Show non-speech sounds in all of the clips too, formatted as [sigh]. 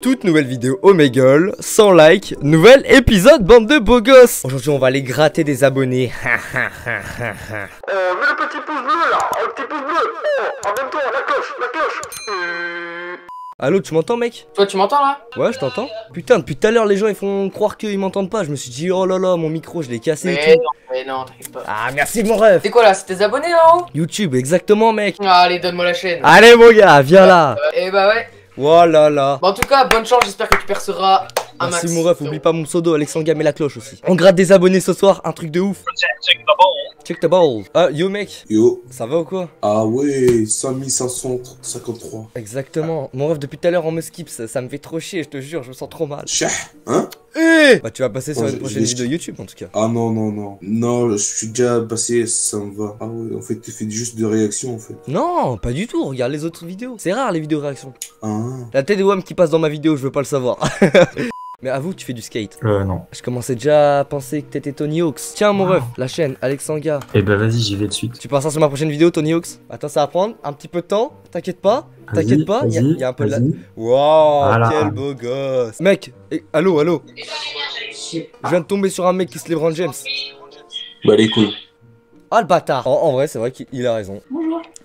Toute nouvelle vidéo Omegle, 100 likes, nouvel épisode bande de beaux gosses. Aujourd'hui on va aller gratter des abonnés. [laughs] Euh, mets le petit pouce bleu là, un petit pouce bleu. Oh, en même temps, la cloche, la cloche. Euh, Allô tu m'entends mec? Toi, tu m'entends là? Ouais je t'entends. Putain depuis tout à l'heure les gens ils font croire qu'ils m'entendent pas. Je me suis dit oh là là mon micro je l'ai cassé et tout. non, mais non, t'inquiète pas. Ah merci mon ref. C'est quoi là? C'est tes abonnés là-haut YouTube exactement mec. Ah, Allez, donne-moi la chaîne. Allez mon gars viens là. Et bah ouais. Oh là là Bon, en tout cas, bonne chance, j'espère que tu perceras un Merci max. mon ref, oublie pas mon pseudo, Alexandre et la cloche aussi. On gratte des abonnés ce soir, un truc de ouf. Check the ball. Ah, yo mec, Yo, ça va ou quoi? Ah ouais, 5553. Exactement. Mon ref, depuis tout à l'heure, on me skip, ça, ça me fait trop chier, je te jure, je me sens trop mal. Chah, hein? Eh Bah, tu vas passer sur Ouais, une prochaine vidéo YouTube en tout cas. Ah non, non, non. Non, je suis déjà passé, ça me va. Ah ouais, en fait, tu fais juste de réactions, en fait. Non, pas du tout, regarde les autres vidéos. C'est rare les vidéos réactions. Ah, La tête de WAM qui passe dans ma vidéo, je veux pas le savoir. [laughs] Mais avoue, tu fais du skate. Euh, non. Je commençais déjà à penser que t'étais Tony Hawks. Tiens, mon ref, la chaîne, Alexanga. Eh ben vas-y, j'y vais de suite. Tu passeras sur ma prochaine vidéo, Tony Hawks? Attends, ça va prendre un petit peu de temps. T'inquiète pas. T'inquiète pas, y vas-y, y a un peu de la- Voilà. quel beau gosse. Mec, eh, allô, allô. Je viens de tomber sur un mec qui se LeBron James. bah les couilles. Ah le bâtard. En, en vrai, c'est vrai qu'il il a raison.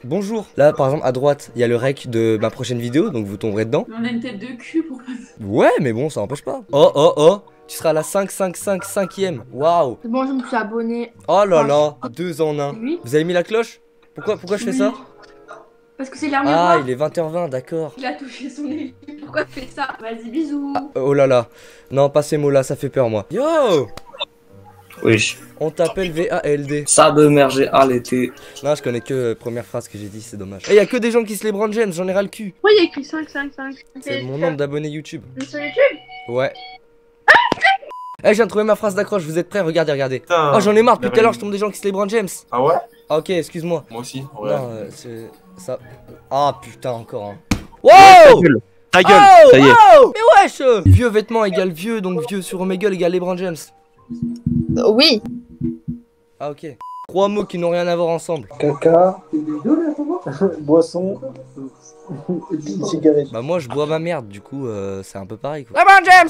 Bonjour. Là, par exemple, à droite, il y a le rec de ma prochaine vidéo, donc vous tomberez dedans. Mais on a une tête de cul pour. Ouais, mais bon, ça empêche pas. Oh, oh, oh. Tu seras à la 5, 5, 5, 5ème. Waouh. C'est bon, je me suis abonné. Oh là là. Deux en un. Oui. Vous avez mis la cloche? Pourquoi, pourquoi je fais ça? Parce que c'est l'armée Ah, il est 20h20, d'accord. Il a touché son nez. Pourquoi tu fais ça? Vas-y, bisous. Oh là là. Non, pas ces mots-là, ça fait peur, moi. Yo Oui, On t'appelle VALD. ça de merger à l'été. Non, je connais que euh, première phrase que j'ai dit, c'est dommage. Et y a que des gens qui se les brandent James, j'en ai ras le cul. Il y a écrit 5, 5, 5 C'est mon nombre d'abonnés YouTube. Sur YouTube Ouais. Eh, de trouver ma phrase d'accroche, vous êtes prêts? Regardez, regardez. Oh, j'en ai marre, depuis tout à l'heure, je tombe des gens qui se les brandent James. Ah ouais? Ah, ok, excuse-moi. Moi aussi, Non, euh, c'est. Ça. Ah, putain, encore un. Wow Ta Oh, oh Mais wesh Vieux vêtements égale vieux, donc vieux sur Omegle égale LeBron James. Oui. Ah, ok. Trois mots qui n'ont rien à voir ensemble. Caca, [laughs] boisson, et cigarette. Bah, moi, je bois ma merde, du coup, euh, c'est un peu pareil quoi. LeBron James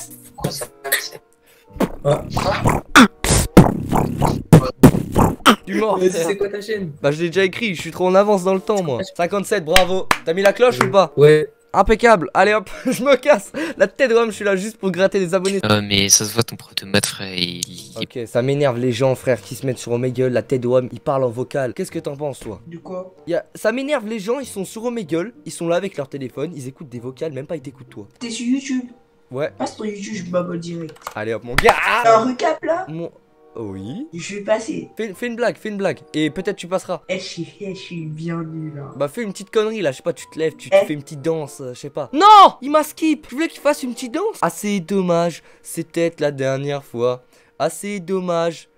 Du mort. C'est quoi ta chaîne? Bah, je l'ai déjà écrit, je suis trop en avance dans le temps, moi. 57, bravo. T'as mis la cloche ou pas? Ouais. Impeccable. Allez hop, [laughs] je me casse. La tête de homme, je suis là juste pour gratter des abonnés. Euh, mais ça se voit ton prof de maths, frère. Il... Ok, ça m'énerve les gens, frère, qui se mettent sur Omegle, la tête de homme, ils parlent en vocal. Qu'est-ce que t'en penses, toi? Du quoi? Y a- Ça m'énerve les gens, ils sont sur Omegle, ils sont là avec leur téléphone, ils écoutent des vocales, même pas ils t'écoutent toi. T'es sur YouTube? Ouais, Passe ton YouTube, je m'abonne direct. allez hop, mon gars. Un recap là Mon. Oui. Je vais passer. Fais, fais une blague, fais une blague. Et peut-être tu passeras. Eh, je suis, eh, je suis bien nul là. Bah fais une petite connerie là, je sais pas, tu te lèves, tu Eh. fais une petite danse, euh, je sais pas. Non Il m'a skip Je voulais qu'il fasse une petite danse. Assez dommage, c'était la dernière fois. Assez dommage.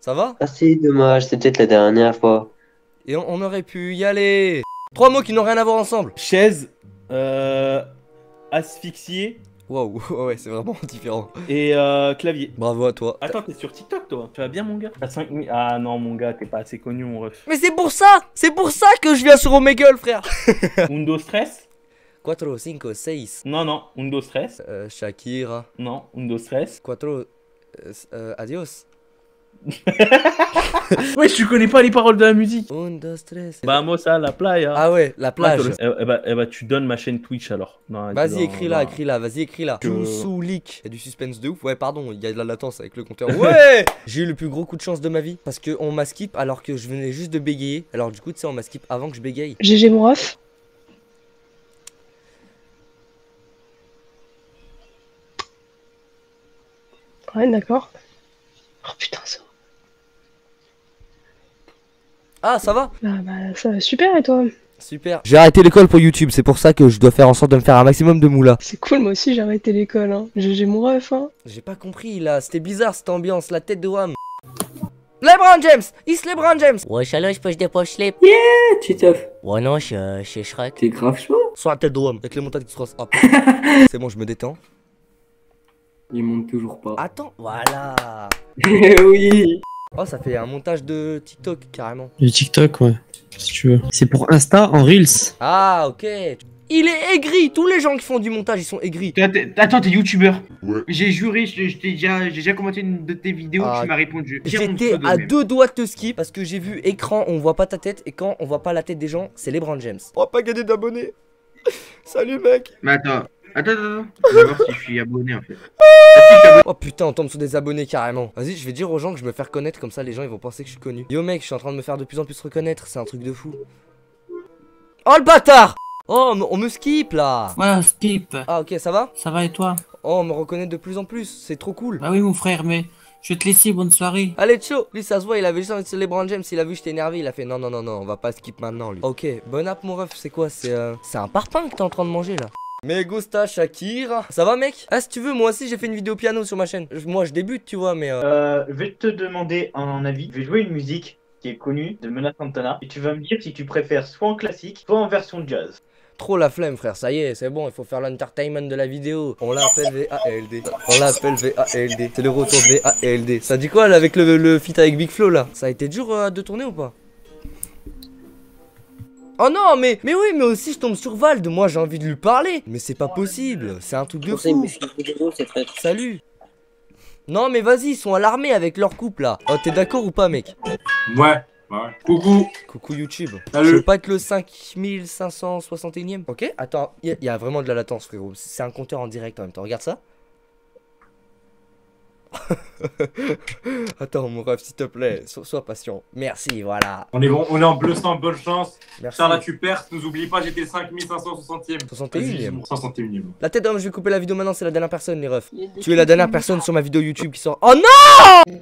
Ça va? Ah c'est dommage, c'est peut-être la dernière fois. Et on, on aurait pu y aller. Trois mots qui n'ont rien à voir ensemble. chaise, euh, asphyxié Waouh, [laughs] ouais, c'est vraiment [laughs] différent. et euh, clavier. Bravo à toi. Attends, t'es sur TikTok toi Tu vas bien mon gars T'as 5 000 Ah non mon gars, t'es pas assez connu mon ref. Mais c'est pour ça C'est pour ça que je viens sur Omegle, frère [laughs] Undo Stress 4, 5, 6. Non, non, Undo Stress. Euh, Shakira. Non, Undo Stress. 4, euh, euh, adios. [laughs] Ouais, tu connais pas les paroles de la musique Un, deux, stress. Vamos à la playa. Ah ouais, la plage. Eh, eh bah, eh bah, tu donnes ma chaîne Twitch alors. Vas-y, écris là, écris là, vas-y, écris là. Que- Joussoulik. Il y a du suspense de ouf. Ouais, pardon, il y a de la latence avec le compteur. [laughs] Ouais J'ai eu le plus gros coup de chance de ma vie parce que on m'a skip alors que je venais juste de bégayer. Alors, du coup, tu sais, on m'a skip avant que je bégaye. GG mon ref. Ouais, d'accord. Oh putain, ça. Ah, ça va Ah bah, ça va super et toi Super. J'ai arrêté l'école pour YouTube, c'est pour ça que je dois faire en sorte de me faire un maximum de moula. C'est cool, moi aussi j'ai arrêté l'école. Hein. GG mon ref, hein. J'ai pas compris là, c'était bizarre cette ambiance, la tête de Wam. LeBron James Is LeBron James Ouais, challenge, je des poches slip. Titeuf, Ouais, non, je je suis Shrek. t'es grave chaud Sur la tête de Wam, avec les montagnes qui se croisent. Hop. [laughs] c'est bon, je me détends. Il monte toujours pas. Attends, voilà. [laughs] oui Oh, ça fait un montage de TikTok carrément. Le TikTok, ouais. Si tu veux. C'est pour Insta en Reels. Ah, ok. Il est aigri. Tous les gens qui font du montage, ils sont aigris. Attends, t'es youtubeur Ouais. J'ai juré, t'ai déjà, j'ai déjà commenté une de tes vidéos, Ah, tu m'as répondu. J'ai J'étais à même. deux doigts de te skip parce que j'ai vu écran, on voit pas ta tête et quand on voit pas la tête des gens, c'est les Brand James. On va pas gagner d'abonnés. [laughs] Salut mec. Mais attends, attends, attends, attends. [laughs] On va voir si je suis abonné en fait. Je. [laughs] Oh putain, on tombe sur des abonnés carrément. Vas-y, je vais dire aux gens que je me fais reconnaître comme ça les gens ils vont penser que je suis connu. Yo mec, je suis en train de me faire de plus en plus reconnaître, c'est un truc de fou. Oh le bâtard Oh, on me skip là Ouais, skip. Ah ok, ça va? Ça va et toi? Oh, on me reconnaît de plus en plus, c'est trop cool. Bah oui, mon frère, mais je vais te laisser, bonne soirée. Allez, ciao Lui, ça se voit, il avait juste envie de se les Brand James, il a vu que j'étais énervé, il a fait non, non, non, non, on va pas skip maintenant, lui. Ok, bon app, mon ref, c'est quoi? C'est euh, c'est un parpaing que t'es en train de manger là. Mais Gusta Shakir, ça va mec? Ah si tu veux, moi aussi j'ai fait une vidéo piano sur ma chaîne. Moi je débute, tu vois, mais euh... Euh, je vais te demander un avis. Je vais jouer une musique qui est connue de Mena Santana et tu vas me dire si tu préfères soit en classique, soit en version jazz. trop la flemme frère, ça y est, c'est bon, il faut faire l'entertainment de la vidéo. On l'appelle VALD. On l'appelle VALD. C'est le retour de VALD. Ça dit quoi là avec le, le feat avec Big Flo là? Ça a été dur euh, de tourner ou pas? Oh non, mais, mais oui, mais aussi je tombe sur Vald, moi j'ai envie de lui parler. Mais c'est pas possible, c'est un truc de fou. Salut. Non mais vas-y, ils sont alarmés avec leur couple là. Oh t'es d'accord ou pas mec? Ouais, ouais. Coucou. Coucou YouTube. Salut. Je veux pas être le 5561ème. Ok, attends, il y a vraiment de la latence frérot. C'est un compteur en direct en même temps. Regarde ça. [laughs] attends mon ref s'il te plaît, so- sois patient. Merci, voilà. On est, bon, on est en bleu sang, bonne chance. Merci. Charles, tu perds, nous oublie pas, j'étais le 5560ème. 61ème. 61ème. La tête d'homme, je vais couper la vidéo maintenant, c'est la dernière personne les refs. Tu es la dernière personne sur ma vidéo YouTube qui sort. Oh non